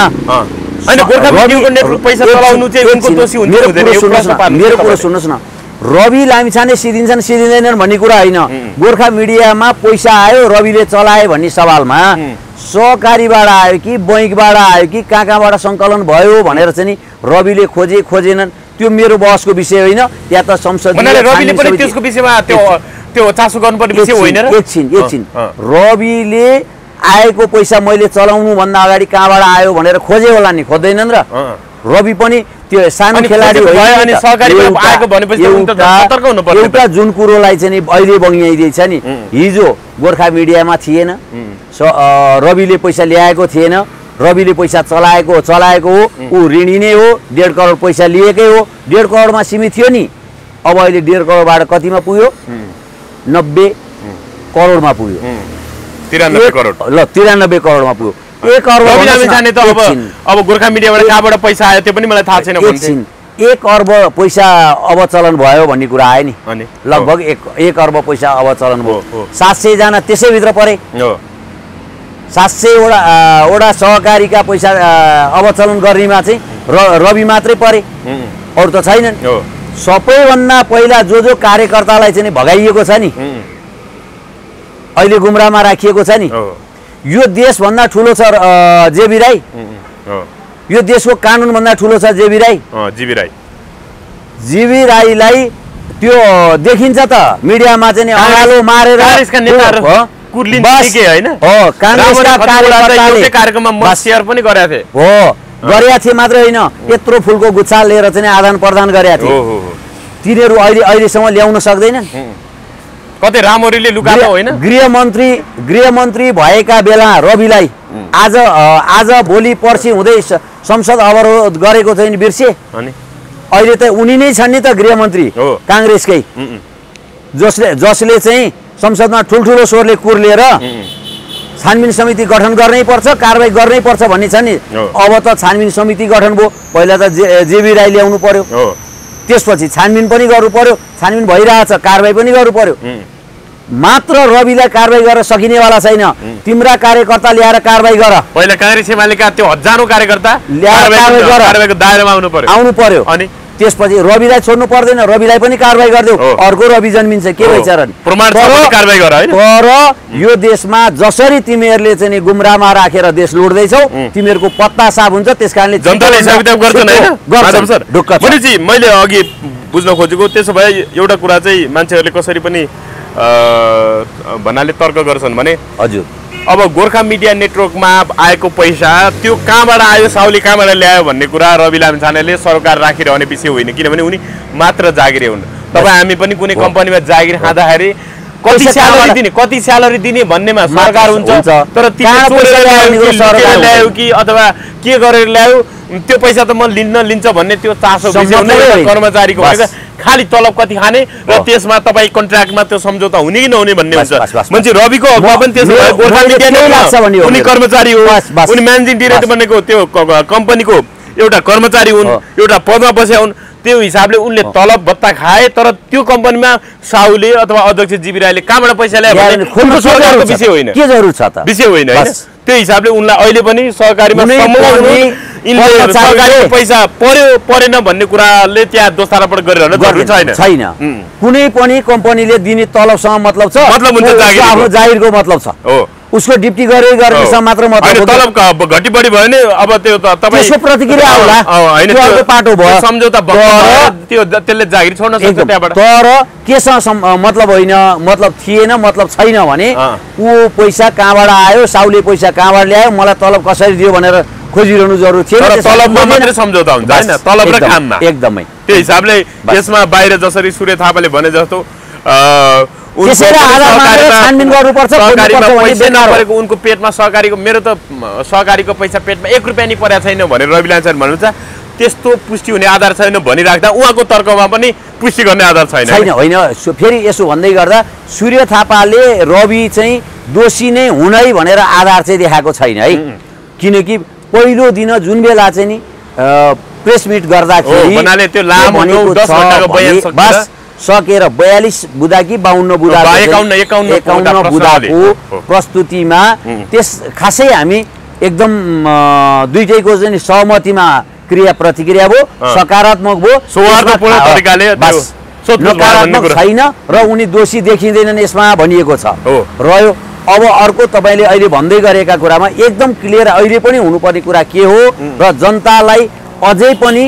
मेरो कुरो सुन्नुहोस् न, रवि लामिछाने सिद्धिन्छन् सिद्धिँदैनन् भन्ने कुरा होइन। गोर्खा मिडियामा पैसा आयो रविले चलाए भन्ने सवालमा सहकारीबाट आयो कि बैङ्कबाट आयो कि कहाँ कहाँबाट सङ्कलन भयो भनेर चाहिँ नि रविले खोजे खोजेनन्। त्यो मेरो बहसको विषय होइन। त्यहाँ त संसद एकछिन एकछिन। रविले आएको पैसा मैले चलाउनु भन्दा अगाडि कहाँबाट आयो भनेर खोजे होला नि खोज्दैनन् र। रवि पनि त्यो सानो खेलाडी एउटा- जुन कुरोलाई चाहिँ अहिले बङ्ग्याइदिएछ नि हिजो गोर्खा मिडियामा थिएन। रविले पैसा ल्याएको थिएन। रविले पैसा चलाएको चलाएको हो। ऊ ऋणी नै हो। डेढ करोड पैसा लिएकै हो। डेढ करोडमा सीमित थियो नि। अब अहिले डेढ करोडबाट कतिमा पुग्यो? नब्बे करोडमा पुग्यो। ल तिरानब्बे करोडमा पुग्यो। एक अर्ब अब गोर्खा मिडियाबाट कहाँबाट पैसा आयो त्यो पनि मलाई थाहा छैन एक अर्ब पैसा अब चलन भयो भन्ने कुरा आयो नि। लगभग एक एक अर्ब पैसा अब चलन। भयो सात सयजना त्यसैभित्र परे। सात सयवटा वटा सहकारीका पैसा अवचलन गर्नेमा चाहिँ र रवि मात्रै परे। अरू त छैनन्। सबैभन्दा पहिला जो जो कार्यकर्तालाई चाहिँ भगाइएको छ नि अहिले गुमरामा राखिएको छ नि यो देशभन्दा ठुलो छ जेबी राई। यो देशको कानुनभन्दा ठुलो छ JB Rai. GV Rai. GV राईलाई त्यो देखिन्छ त मिडियामा चाहिँ हो, गरेका थिएँ। मात्रै होइन यत्रो फुलको गुच्छा लिएर चाहिँ आदान प्रदान गरेका थिए। तिनीहरू अहिले अहिलेसम्म ल्याउन सक्दैनन्। कतै रामोरीले लुकाएको होइन? गृहमन्त्री गृहमन्त्री भएका बेला रविलाई आज आज भोलि पर्सि हुँदै संसद अवरोध गरेको चाहिँ नि बिर्से अनि? अहिले त उनी नै छन् नि त गृहमन्त्री। काङ्ग्रेसकै। जसले जसले चाहिँ संसदमा ठुल्ठुलो स्वरले कुर लिएर उम्, छानबिन समिति गठन गर्नै पर्छ कारवाही गर्नै पर्छ भन्ने छ नि। अब त छानबिन समिति गठन भयो पहिला त जे जेबी राई ल्याउनु पर्यो। त्यसपछि छानबिन पनि गर्नु पर्यो छानबिन भइरहेछ कारवाही पनि गर्नु पर्यो। मात्र रविलाई कारवाही गर्न सकिनेवाला छैन। तिम्रा कार्यकर्ता ल्याएर कारवाही गर। पहिला काङ्ग्रेस एमालेका त्यो हजारौँ कार्यकर्ता ल्याएर पर्यो। आउनु पर्यो। अनि त्यसपछि रविलाई छोड्नु पर्दैन रविलाई पनि कारवाही गरिदेऊ। अर्को रवि जन्मिन्छ के हो। भइछ र नि? प्रमाण छ तर- यो देशमा जसरी तिमीहरूले चाहिँ नि गुमरामा राखेर देश लुट्दैछौ तिमीहरूको पत्ता साफ हुन्छ त्यस कारणले जनताले मैले अघि बुझ्न खोजेको त्यसो भए एउटा कुरा चाहिँ मान्छेहरूले कसरी पनि भन्नाले तर्क गर्छन् भने हजुर। अब गोर्खा मिडिया नेटवर्कमा आएको पैसा त्यो कहाँबाट आयो साउली कहाँबाट ल्यायो भन्ने कुरा रवि लामिछानेले सरकार राखिरहने विषय होइन किनभने उनी मात्र जागिरे हुन्। तपाईँ हामी पनि कुनै कम्पनीमा जागिर खाँदाखेरि कति स्यालेरी दिने कति स्यालेरी दिने भन्नेमा सरकार हुन्छ। तर ल्यायो कि अथवा के गरेर ल्यायो त्यो पैसा त म लिन्न लिन्छ भन्ने त्यो चासो। कर्मचारीको खालि तलब कति खाने र। त्यसमा तपाईँ कन्ट्र्याक्टमा त्यो सम्झौता हुने कि नहुने भन्ने हुन्छ मान्छे। रविको हकमा पनि त्यसो मेरो- भयो गोर्खा मैले मिडिया त्यही लाग्छ भन्ने हो उनी। कर्मचारी हो। उनी म्यानेजिङ डिरेक्टर। बनेको त्यो कम्पनीको एउटा कर्मचारी हुन्। एउटा पदमा बस्या हुन् त्यो हिसाबले उनले तलब भत्ता खाए तर त्यो कम्पनीमा साहुले अथवा अध्यक्ष जीवी राईले कहाँबाट पैसा ल्यायो ल्याएर विषय? होइन विषय होइन। त्यो हिसाबले उनलाई अहिले पनि सहकारीमा सरकारको पैसा पर्यो परेन भन्ने कुराले त्यहाँ दोस्तारोपण गरिरहन जरुरी छैन छैन. कुनै पनि कम्पनीले दिने तलबसँग मतलब छ मतलब हुन्छ। आफ्नो जागिरको मतलब छ उसको डिप्टी गरे गरेसँग मात्र मतलब। तलब घटी बढी भयो भने अब त्यो त्यसको प्रतिक्रिया आउला। होइन पाटो भयो। सम्झौता त्यो त्यसले जागिर छोड्न सक्छ त्यहाँबाट तर केसँग मतलब होइन मतलब थिएन मतलब छैन भने। ऊ पैसा कहाँबाट आयो साउले पैसा कहाँबाट ल्यायो मलाई तलब कसरी दियो भनेर खोजिरहनु जरुरी त्यसमा तलबमा। मात्रै सम्झौता हुन्छ होइन? तलब र काममा एकदमै। त्यो हिसाबले। यसमा बाहिर जसरी सूर्य थापाले भने जस्तो अ, उनको पेटमा सहकारीको मेरो त सहकारीको पैसा पेटमा एक रुपियाँ नि परेको छैन भनेर रवि लान्छन् भन्नुहुन्छ त्यस्तो पुष्टि हुने आधार छैन भनिराख्दा उहाँको तर्कमा पनि पुष्टि गर्ने आधार छैन। छैन होइन? फेरि यसो भन्दै गर्दा सूर्य थापाले रवि चाहिँ दोषी नै हुनै भनेर आधार चाहिँ देखाएको छैन है? किनकि पहिलो दिन जुन बेला चाहिँ नि प्रेस मिट गर्दाखेरि बस सकेर बयालिस बुदा कि बाहन्न बुदा बा- एकाउन्न-। हो। प्रस्तुतिमा त्यस खासै हामी एकदम दुइटैको चाहिँ सहमतिमा क्रिया प्रतिक्रिया भयो। सकारात्मक भयो नकारात्मक कुरा। छैन र उनी दोषी देखिँदैनन् यसमा भनिएको छ। रह्यो अब अर्को तपाईँले अहिले भन्दै गरेका कुरामा एकदम क्लियर अहिले पनि हुनुपर्ने कुरा के हो र जनतालाई अझै पनि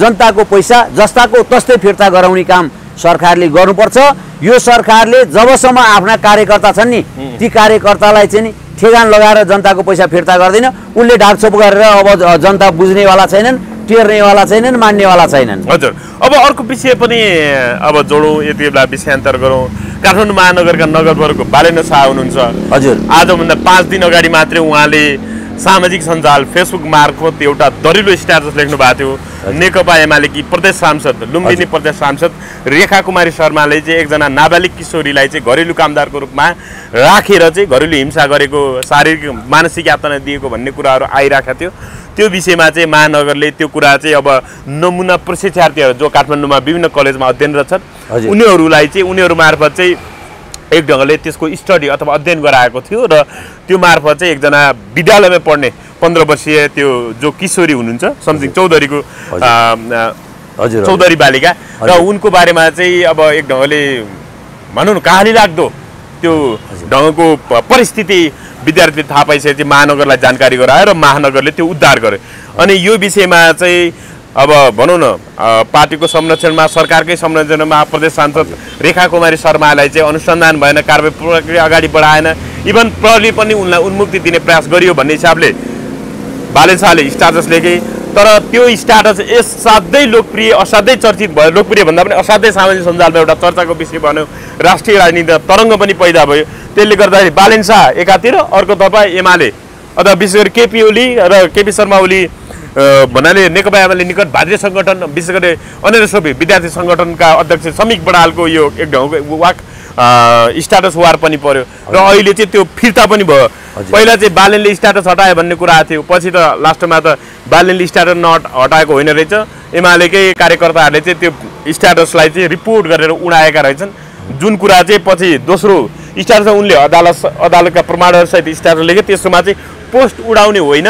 जनताको पैसा जस्ताको तस्तै फिर्ता गराउने काम सरकारले गर्नुपर्छ। यो सरकारले जबसम्म आफ्ना कार्यकर्ता छन् नि ती कार्यकर्तालाई चाहिँ नि ठेगान लगाएर जनताको पैसा फिर्ता गर्दैन। उनले ढाकछोप गरेर अब जनता बुझ्नेवाला छैनन् टेर्नेवाला छैनन् मान्नेवाला छैनन्। हजुर। अब अर्को विषय पनि अब जोडौँ यति बेला विषयान्तर गरौँ। काठमाडौँ महानगरका नगरपालिकाको बालेन्द्र शाह हुनुहुन्छ। हजुर। आजभन्दा पाँच दिन अगाडि मात्रै उहाँले सामाजिक सञ्जाल फेसबुक मार्फत एउटा दरिलो स्ट्याटस लेख्नु भएको थियो। नेकपा एमालेकी प्रदेश सांसद लुम्बिनी प्रदेश सांसद रेखा कुमारी शर्माले चाहिँ एकजना नाबालिग किशोरीलाई चाहिँ घरेलु कामदारको रूपमा राखेर चाहिँ घरेलु हिंसा गरेको शारीरिक मानसिक यातना दिएको भन्ने कुराहरू आइरहेको थियो। त्यो विषयमा चाहिँ महानगरले त्यो कुरा चाहिँ अब नमुना प्रशिक्षार्थीहरू जो काठमाडौँमा विभिन्न कलेजमा अध्ययनरत छन्। उनीहरूलाई चाहिँ उनीहरू मार्फत चाहिँ एक ढङ्गले त्यसको स्टडी अथवा अध्ययन गराएको थियो र त्यो मार्फत चाहिँ एकजना विद्यालयमा पढ्ने पन्ध्र वर्षीय त्यो जो किशोरी हुनुहुन्छ समथिङ चौधरीको हजुर। चौधरी बालिका। र। उनको बारेमा चाहिँ अब एक ढङ्गले भनौँ न कहाली लाग्दो त्यो ढङ्गको परिस्थिति विद्यार्थीले थाहा पाइसकेपछि महानगरलाई जानकारी गरायो र महानगरले त्यो उद्धार गर्यो। अनि यो विषयमा चाहिँ अब भनौँ न पार्टीको संरक्षणमा सरकारकै संरक्षणमा प्रदेश सांसद रेखा कुमारी शर्मालाई चाहिँ अनुसन्धान भएन कारवाही प्रक्रिया अगाडि बढाएन इभन प्रहरीले पनि उनलाई उन्मुक्ति दिने प्रयास गरियो भन्ने हिसाबले बालेन शाहले स्ट्याटस लेखे। तर त्यो स्ट्याटस यस असाध्यै लोकप्रिय असाध्यै चर्चित भयो। लोकप्रिय भन्दा पनि असाध्यै सामाजिक सञ्जालमा एउटा चर्चाको विषय बन्यो राष्ट्रिय राजनीति तरङ्ग पनि पैदा भयो। त्यसले गर्दाखेरि बालेन शाह एकातिर अर्कोतर्फ एमाले अथवा विशेष गरी केपी ओली र केपी शर्मा ओली भन्नाले नेकपा एमाले निकट भातृ सङ्गठन विशेष गरी अनिल सोपी विद्यार्थी सङ्गठनका अध्यक्ष समीक बडालको यो एक ढङ्गको वाक अ, स्ट्याटस वार पनि पर्यो। र अहिले चाहिँ त्यो फिर्ता पनि भयो। पहिला चाहिँ बालेनले स्ट्याटस हटायो भन्ने कुरा आएको थियो पछि त लास्टमा त बालेनले स्ट्याटस नहट हटाएको होइन रहेछ। एमालेकै कार्यकर्ताहरूले चाहिँ त्यो स्ट्याटसलाई चाहिँ रिपोर्ट गरेर उडाएका रहेछन्। जुन कुरा चाहिँ पछि दोस्रो स्ट्याटस उनले अदालत अदालतका प्रमाणहरूसहित स्ट्याटस लेखे त्यसमा चाहिँ पोस्ट उडाउने होइन।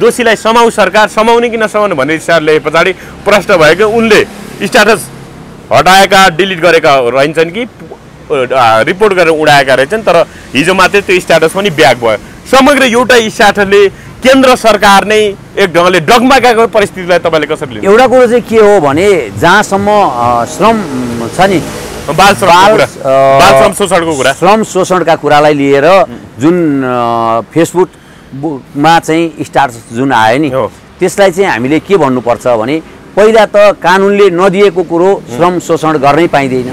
दोषीलाई समाउ सरकार समाउने कि नसमाउने भन्ने स्ट्याटस लेखे पछाडि प्रश्न भएको उनले स्ट्याटस हटाएका डिलिट गरेका रहन्छन् कि रिपोर्ट गरेर उडाएका रहेछन् तर हिजो मात्रै त्यो स्ट्याटस पनि ब्याक भयो। समग्र एउटा स्ट्याटसले केन्द्र सरकार नै एक ढङ्गले डगमगाएको परिस्थितिलाई तपाईँले कसरी एउटा कुरो चाहिँ के हो भने जहाँसम्म श्रम छ नि श्रम शोषणको कुरा। श्रम शोषणका कुरालाई लिएर जुन फेसबुकमा चाहिँ स्टार्स जुन आयो नि। त्यसलाई चाहिँ हामीले के भन्नुपर्छ भने पहिला त कानुनले नदिएको कुरो श्रम शोषण गर्नै पाइँदैन।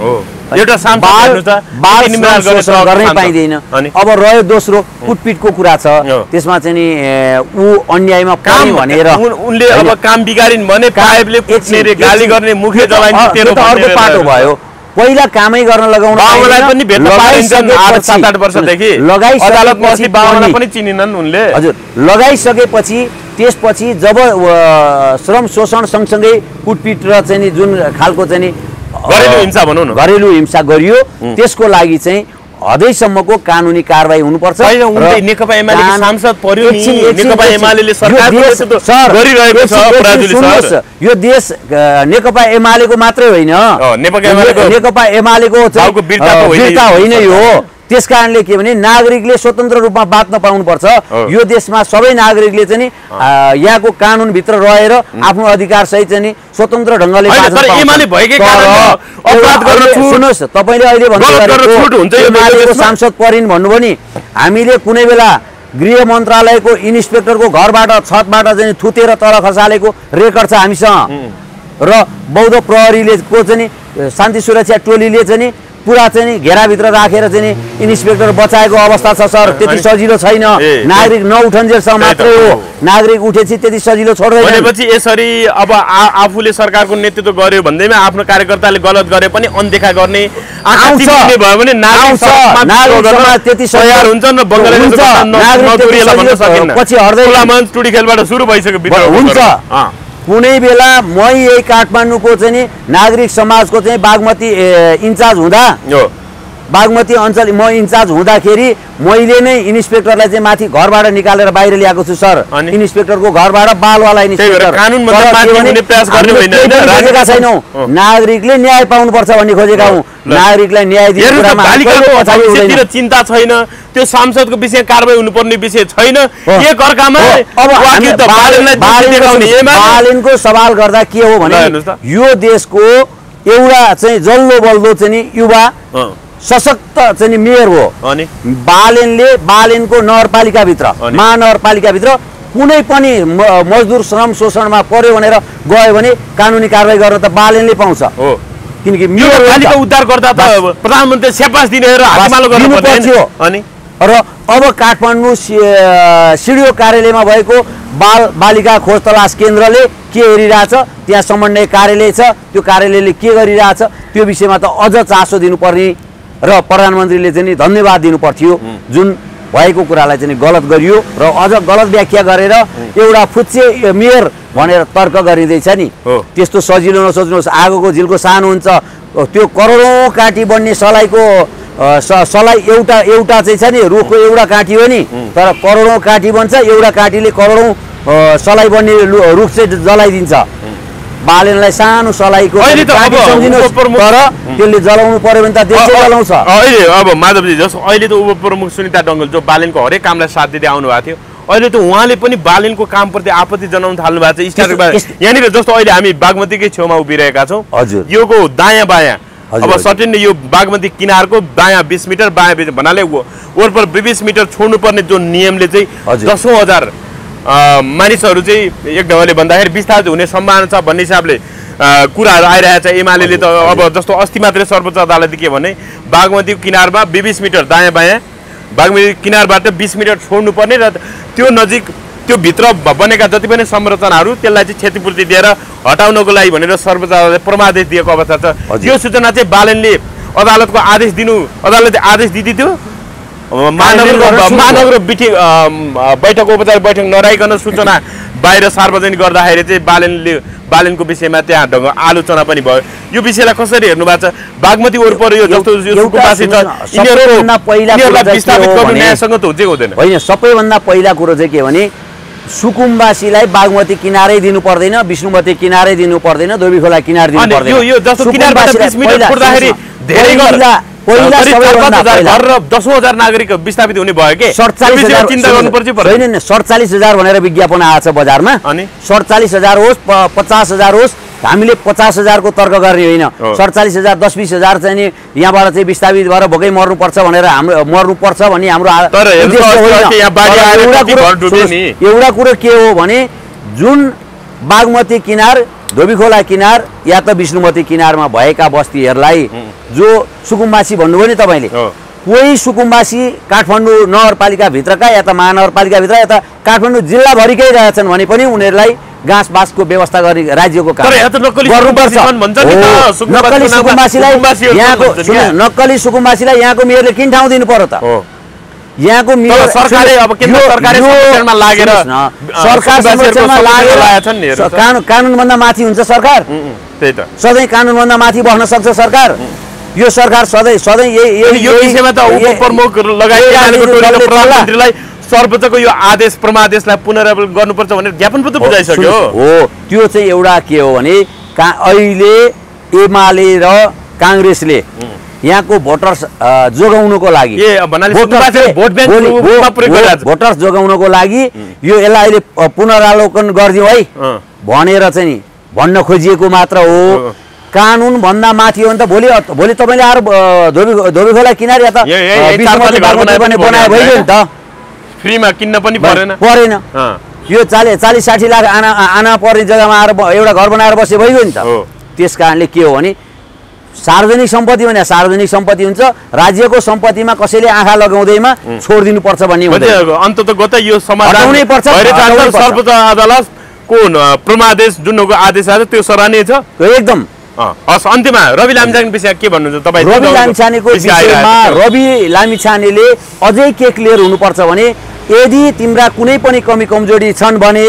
गर्ने। पाइँदैन? अब रह्यो दोस्रो कुटपिटको कुरा छ। त्यसमा चाहिँ नि ऊ अन्यायमा काम भनेर उन- उनले अब। काम बिगारिन् भने अर्को पाटो भयो। पहिला कामै गर्न लगाउन। पनि भेट्न सात आठ वर्षदेखि लगाइसकेपछि बाबुलाई पनि- चिनिनन् उनले हजुर लगाइसकेपछि त्यसपछि जब श्रम शोषण सँगसँगै कुटपिट र चाहिँ जुन खालको चाहिँ घरेलु हिंसा भनौँ न। घरेलु हिंसा गरियो त्यसको लागि चाहिँ हदैसम्मको कानुनी कारवाही हुनुपर्छ यो देश- नेकपा एमालेको मात्रै होइन। नेकपा एमालेको- होइन यो। त्यस कारणले के भने नागरिकले स्वतन्त्र रूपमा बाँच्न पाउनुपर्छ। यो देशमा सबै नागरिकले चाहिँ यहाँको कानुनभित्र रहेर आफ्नो अधिकार सहित चाहिँ स्वतन्त्र ढङ्गले तर तर सुन्नुहोस् तपाईँले अहिले देशमा? सांसद परिन् भन्नुभयो नि हामीले कुनै बेला गृह मन्त्रालयको इन्सपेक्टरको घरबाट छतबाट चाहिँ थुतेर तल खसालेको रेकर्ड छ हामीसँग। र बौद्ध प्रहरीले को चाहिँ शान्ति सुरक्षा टोलीले चाहिँ पुरा चाहिँ नि घेराभित्र राखेर चाहिँ नि इन्सपेक्टर बचाएको अवस्था छ सर। त्यति सजिलो छैन। नागरिक नउठन्जेलसम्म मात्रै हो। नागरिक उठेपछि त्यति सजिलो छोड्दैन। भनेपछि यसरी अब आफूले सरकारको नेतृत्व गर्यो भन्दैमा आफ्नो कार्यकर्ताले गलत गरे पनि अनदेखा गर्ने भयो भने नागरिक पछि मञ्च टुडी खेलबाट सुरु भइसक्यो हुन्छ। कुनै बेला मै यही काठमाडौँको चाहिँ नि नागरिक समाजको चाहिँ बागमती इन्चार्ज हुँदा बागमती अञ्चल म इन्चार्ज हुँदाखेरि मैले नै इन्सपेक्टरलाई चाहिँ माथि घरबाट निकालेर बाहिर ल्याएको छु सर? इन्सपेक्टरको घरबाट बालवाला खोजेका छैनौँ। नागरिकले न्याय पाउनुपर्छ भन्ने खोजेका हौँ। नागरिकलाई न्याय दिने। चिन्ता छैन त्यो सांसदको विषय कारवाही हुनुपर्ने विषय छैन एक अर्कामा बालनको- सवाल गर्दा के हो भने। यो देशको एउटा चाहिँ जल्लो बल्दो चाहिँ नि युवा सशक्त चाहिँ मेयर हो। अनि? बालेनले बालेनको नगरपालिकाभित्र? महानगरपालिकाभित्र कुनै पनि मजदुर श्रम शोषणमा पर्यो भनेर गयो भने कानुनी कारवाही गर्न त बालेनले पाउँछ। हो। किनकि मेयर। उद्धार गर्दा त प्रधानमन्त्री दिने। अनि? र अब काठमाडौँ सिडिओ कार्यालयमा भएको बाल बालिका खोज तलास केन्द्रले के हेरिरहेछ त्यहाँ समन्वय कार्यालय छ त्यो कार्यालयले के गरिरहेछ त्यो विषयमा त अझ चासो दिनुपर्ने र प्रधानमन्त्रीले चाहिँ नि धन्यवाद दिनु पर्थ्यो जुन भएको कुरालाई चाहिँ गलत गरियो र अझ गलत व्याख्या गरेर एउटा फुच्चे मेयर भनेर तर्क गरिँदैछ नि। त्यस्तो सजिलो नसोच्नुहोस् आगोको झिल्को सानो हुन्छ। त्यो करोडौँ काँटी बन्ने सलाइको सलाई एउटा एउटा चाहिँ छ नि रुखको एउटा काँटी हो नि। तर करोडौँ काँटी बन्छ एउटा काँटीले करोडौँ सलाई बन्ने रुख चाहिँ जलाइदिन्छ। बालेनलाई सानो सलाइको तर त्यसले जलाउनु पर्यो भने त देशै जलाउँछ अहिले अब माधवजी जस्तो अहिले त उपप्रमुख सुनिता डङ्गल जो बालेनको हरेक कामलाई साथ दिँदै आउनु भएको थियो अहिले त उहाँले पनि बालेनको कामप्रति आपत्ति जनाउन थाल्नु भएको छ यहाँनिर जस्तो अहिले हामी बागमतीकै छेउमा उभिरहेका छौँ हजुर। योको दायाँ बायाँ अब। सटिन्ने यो बागमती किनारको दायाँ बिस मिटर बायाँ बिस भन्नाले वरपर बिस मिटर छोड्नुपर्ने जो नियमले चाहिँ। दसौँ हजार मानिसहरू चाहिँ एक ढङ्गले भन्दाखेरि विस्तारित हुने सम्भावना छ भन्ने हिसाबले कुराहरू आइरहेछ एमाले त अब जस्तो अस्ति मात्रै सर्वोच्च अदालतले के भने बागमतीको किनारमा बिस मिटर दायाँ बायाँ बागमती किनारबाट बिस मिटर छोड्नुपर्ने र त्यो नजिक त्यो भित्र बनेका जति पनि संरचनाहरू त्यसलाई चाहिँ क्षतिपूर्ति दिएर हटाउनको लागि भनेर सर्वोच्च अदालतले परमादेश दिएको अवस्था छ। यो सूचना चाहिँ बालनले अदालतको आदेश दिनु अदालतले आदेश दिँदै गर्न महानगर बिठी बैठक औपचारिक बैठक नराइकन सूचना बाहिर सार्वजनिक गर्दाखेरि चाहिँ बालनले बालनको विषयमा त्यहाँ ढङ्ग आलोचना पनि भयो। यो विषयलाई कसरी हेर्नु भएको छ? बागमती वरपर यो जस्तो विस्थापित गर्नु न्यायसँग त हुन्छ कि हुँदैन। होइन सबैभन्दा पहिला कुरो चाहिँ के भने सुकुम्बासीलाई बागमती किनारै दिनु पर्दैन विष्णुमती किनारै दिनु पर्दैन धोबी खोला किनार दिनु पर्दैन। सडचालिस हजार भनेर विज्ञापन आएको छ बजारमा। अनि? सडचालिस हजार होस् पचास हजार होस् हामीले पचास हजारको तर्क गर्ने होइन। सडचालिस हजार दस बिस हजार चाहिँ नि यहाँबाट चाहिँ विस्थापित भएर भोकै मर्नुपर्छ भनेर हाम्रो मर्नुपर्छ भन्ने हाम्रो एउटा कुरो के हो भने जुन बागमती किनार धोबीखोला किनार या त विष्णुमती किनारमा भएका बस्तीहरूलाई जो सुकुम्बासी भन्नुभयो नि तपाईँले। कोही सुकुम्बासी काठमाडौँ नगरपालिकाभित्रका या त महानगरपालिकाभित्र या त काठमाडौँ जिल्लाभरिकै रहेछन् भने पनि उनीहरूलाई घाँस बाँसको व्यवस्था गर्ने राज्यको काम नक्कली गर्नुपर्छ। सुकुम्बासीलाई यहाँको। नक्कली सुकुम्बासीलाई मेयरले किन ठाउँ दिनु पर्यो त? यहाँको कानुनभन्दा माथि हुन्छ सरकार। सधैँ कानुनभन्दा माथि बस्न सक्छ सरकार। यो सरकार सधैँ सधैँ सर्वोच्चको यो आदेश परमादेशलाई पुनरावलोकन गर्नुपर्छ भनेर ज्ञापन पत्र बुझाइसक्यो। हो त्यो चाहिँ एउटा के हो भने अहिले एमाले र काङ्ग्रेसले यहाँको भोटर्स जोगाउनुको लागि। भोटर्स जोगाउनको लागि यो यसलाई अहिले पुनरावलोकन गरिदिउँ है। भनेर चाहिँ नि भन्न खोजिएको मात्र हो। अँ। कानुन भन्दा माथि हो भने त भोलि भोलि तपाईँले आएर धोबी धोबी खोला किनार या त भोलि भइगयो नि त। फ्रीमा किन्न पनि परेन। परेन। यो चालिस चालिस साठी लाख आना आना पर्ने जग्गामा आएर एउटा घर बनाएर बसे भइगयो नि त। त्यस कारणले के हो भने सार्वजनिक सम्पत्ति भने सार्वजनिक सम्पत्ति हुन्छ राज्यको सम्पत्तिमा कसैले आँखा लगाउँदैमा छोडिदिनुपर्छ भन्ने भने हुँदैन अन्तत गत यो समाधान पर्छ। सर्वोच्च अदालतको प्रमादेश जुन आदेश आयो त्यो सराहनीय छ? एकदम। हस् अन्त्यमा रवि लामिछाने विषय के भन्नुहुन्छ तपाईँ? रवि लामिछानेको विषयमा। रवि लामिछानेले अझै के क्लियर हुनुपर्छ भने यदि तिम्रा कुनै पनि कमी कमजोरी छन् भने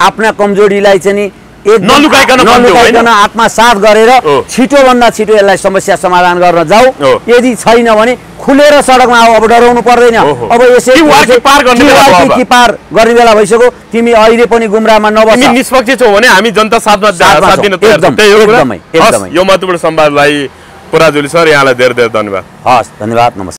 आफ्ना कमजोरीलाई चाहिँ नलुकाइकन? आत्मसात गरेर। छिटोभन्दा छिटो यसलाई समस्या समाधान गर्न जाऊ। यदि छैन भने खुलेर सडकमा अब डराउनु पर्दैन। अब यसै कि वार कि पार गर्ने बेला भइसक्यो तिमी अहिले पनि गुमराहमा नबस तिमी निष्पक्ष छौ भने हामी जनता साथमा। यो महत्त्वपूर्ण संवादलाई पुराजुली सर यहाँलाई धेरै धेरै धन्यवाद हस् धन्यवाद नमस्कार